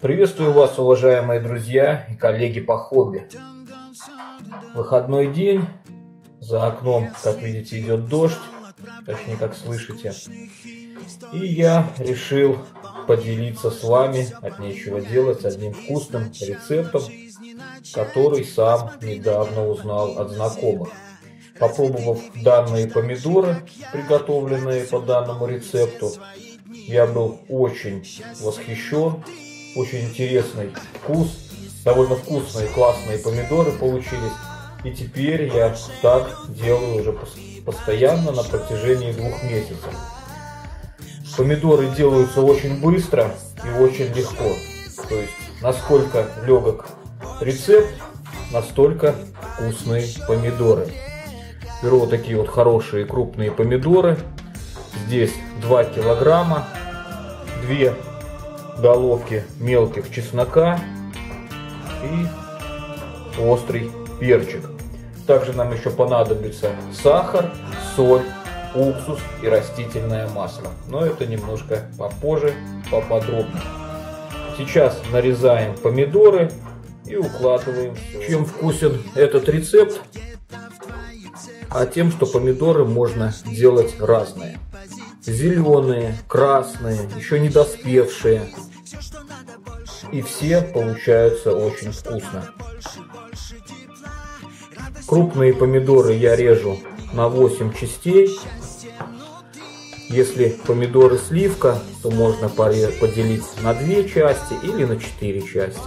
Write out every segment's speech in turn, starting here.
Приветствую вас, уважаемые друзья и коллеги по хобби. Выходной день, за окном, как видите, идет дождь, точнее, как слышите. И я решил поделиться с вами от нечего делать одним вкусным рецептом, который сам недавно узнал от знакомых. Попробовав данные помидоры, приготовленные по данному рецепту, я был очень восхищен очень интересный вкус, довольно вкусные, классные помидоры получились. И теперь я так делаю уже постоянно на протяжении двух месяцев. Помидоры делаются очень быстро и очень легко. То есть, насколько легок рецепт, настолько вкусные помидоры. Беру вот такие вот хорошие крупные помидоры. Здесь 2 килограмма, 2 головки мелких чеснока и острый перчик. Также нам еще понадобится сахар, соль, уксус и растительное масло. Но это немножко попозже, поподробнее. Сейчас нарезаем помидоры и укладываем. Чем вкусен этот рецепт? А тем, что помидоры можно делать разные. Зеленые, красные, еще не доспевшие, и все получаются очень вкусно. Крупные помидоры я режу на 8 частей. Если помидоры сливка, то можно поделить на 2 части или на 4 части.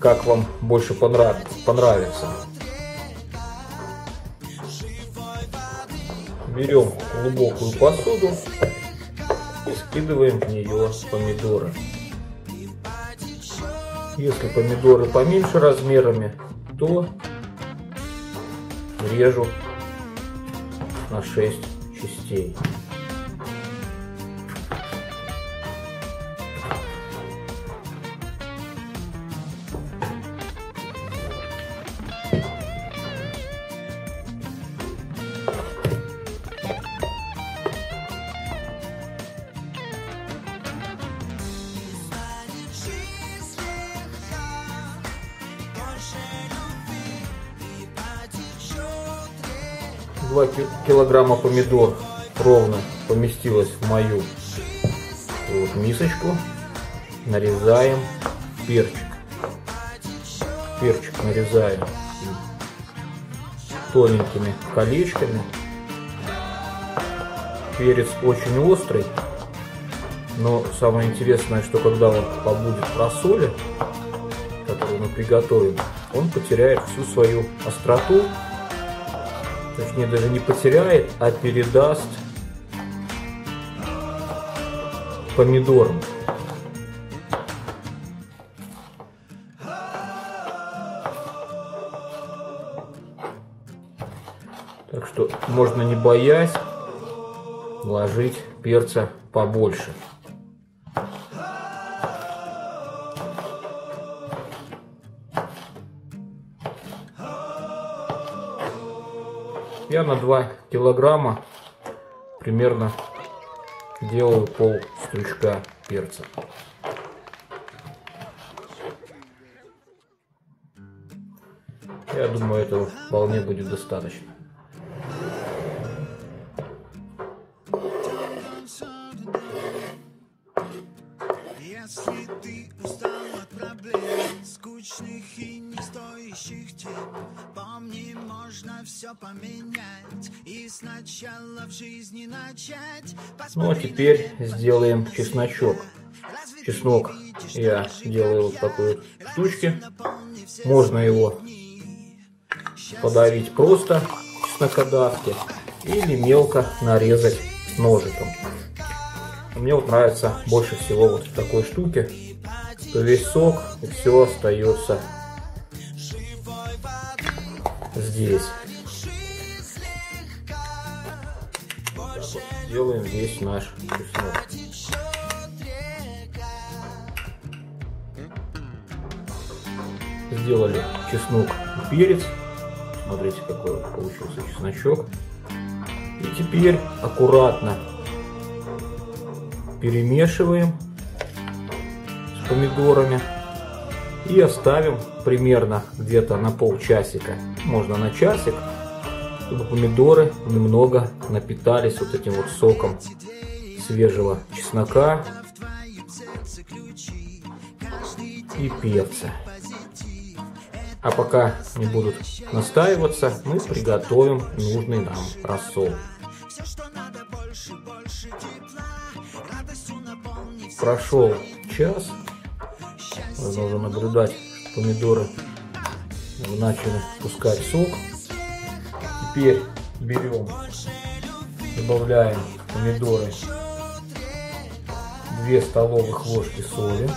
Как вам больше понравится. Берем глубокую посуду и скидываем в нее помидоры. Если помидоры поменьше размерами, то режу на 6 частей. Два килограмма помидор ровно поместилось в мою вот мисочку. Нарезаем перчик. Перчик нарезаем тоненькими колечками. Перец очень острый, но самое интересное, что когда он побудет в рассоле, которую мы приготовим, он потеряет всю свою остроту точнее даже не потеряет, а передаст помидорам. Так что можно не боясь ложить перца побольше. Я на 2 килограмма примерно делаю пол стручка перца. Я думаю, этого вполне будет достаточно. Если ты устал от проблем, скучных и не стоящих тем, помни, можно все поменять и сначала в жизни начать. Ну а теперь сделаем чесночок. Чеснок я делаю вот такой вот штучки. Можно его подавить просто чеснокодавки или мелко нарезать ножиком. Мне вот нравится больше всего вот в такой штуке, то весь сок и все остается здесь. вот делаем весь наш чеснок. Сделали чеснок и перец. Смотрите, какой получился чесночок. И теперь аккуратно перемешиваем помидорами. И оставим примерно где-то на полчасика, можно на часик, чтобы помидоры немного напитались вот этим вот соком свежего чеснока и перца. А пока не будут настаиваться, мы приготовим нужный нам рассол. Прошел час. Уже наблюдать, помидоры начали пускать сок. Теперь берем, добавляем помидоры 2 столовых ложки соли.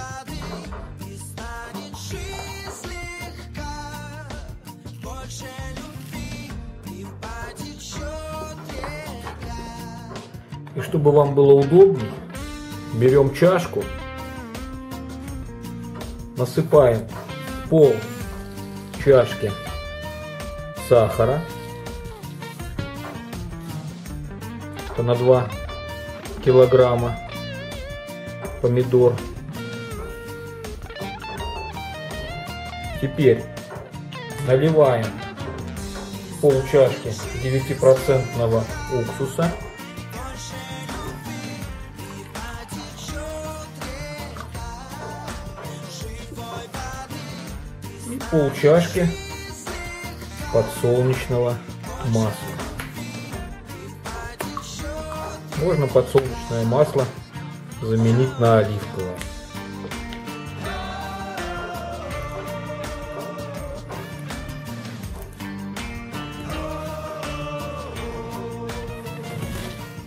И чтобы вам было удобнее, берем чашку, насыпаем пол чашки сахара. Это на 2 килограмма помидор. Теперь наливаем пол чашки 9% уксуса. Пол чашки подсолнечного масла. Можно подсолнечное масло заменить на оливковое.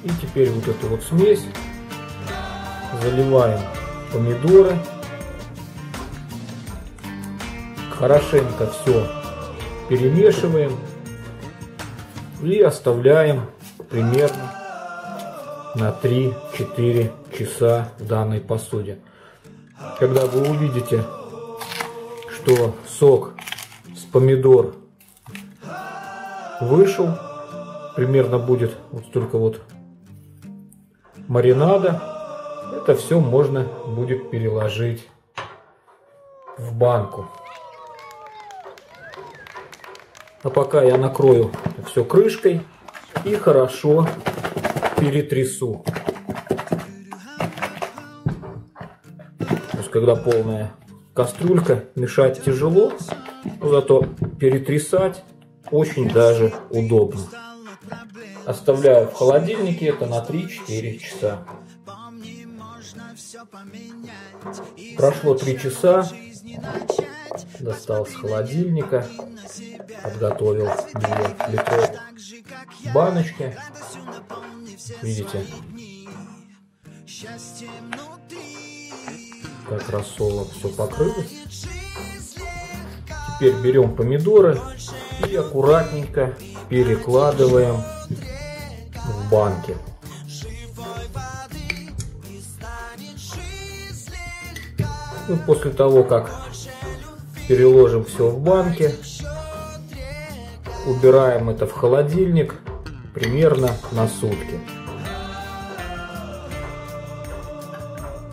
И теперь вот эту вот смесь заливаем помидоры. Хорошенько все перемешиваем и оставляем примерно на 3-4 часа в данной посуде. Когда вы увидите, что сок с помидор вышел, примерно будет вот столько вот маринада, это все можно будет переложить в банку. А пока я накрою все крышкой и хорошо перетрясу. То есть, когда полная кастрюлька, мешать тяжело, но зато перетрясать очень даже удобно. Оставляю в холодильнике это на 3-4 часа. Прошло 3 часа. Достал с холодильника. Подготовил 2 литровых баночки. Видите? Как рассолом все покрылось. Теперь берем помидоры и аккуратненько перекладываем в банки. Ну, после того, как переложим все в банки, убираем это в холодильник примерно на сутки.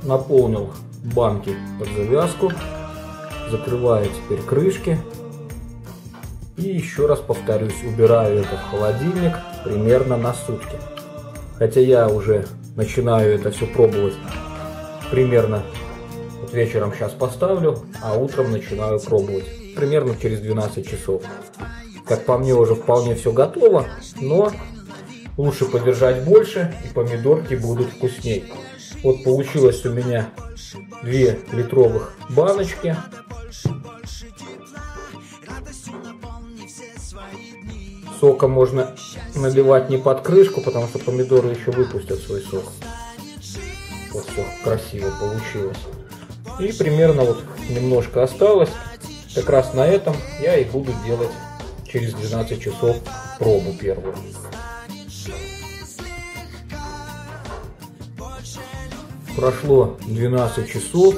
Наполнил банки под завязку, закрываю теперь крышки и еще раз повторюсь, убираю это в холодильник примерно на сутки. Хотя я уже начинаю это все пробовать примерно вечером сейчас поставлю, а утром начинаю пробовать примерно через 12 часов. Как по мне уже вполне все готово, но лучше подержать больше и помидорки будут вкусней. Вот получилось у меня 2 литровых баночки. Сока можно наливать не под крышку, потому что помидоры еще выпустят свой сок. Вот все красиво получилось. И примерно вот немножко осталось. Как раз на этом я и буду делать через 12 часов пробу первую. Прошло 12 часов,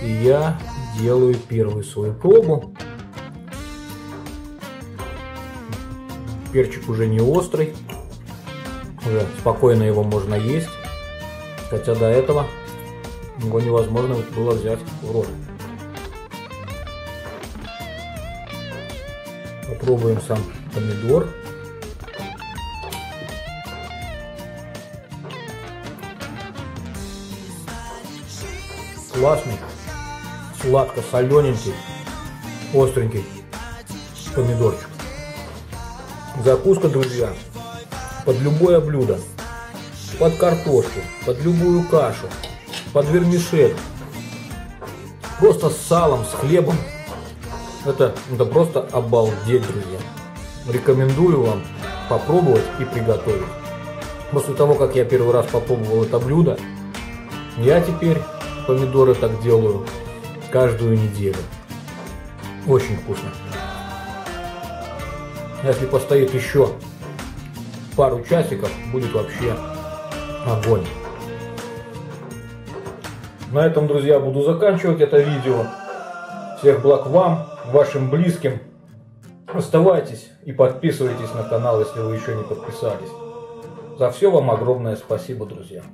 и я делаю первую свою пробу. Перчик уже не острый, уже спокойно его можно есть. Хотя до этого Его невозможно было взять в рот. Попробуем сам помидор. Классный, сладко-солененький, остренький помидорчик. Закуска, друзья, под любое блюдо, под картошку, под любую кашу, под вермишель, просто с салом, с хлебом. Это, это просто обалдеть, друзья. Рекомендую вам попробовать и приготовить. После того, как я первый раз попробовал это блюдо, я теперь помидоры так делаю каждую неделю. Очень вкусно. Если постоит еще пару часиков, будет вообще огонь. На этом, друзья, буду заканчивать это видео. Всех благ вам, вашим близким. Оставайтесь и подписывайтесь на канал, если вы еще не подписались. За все вам огромное спасибо, друзья.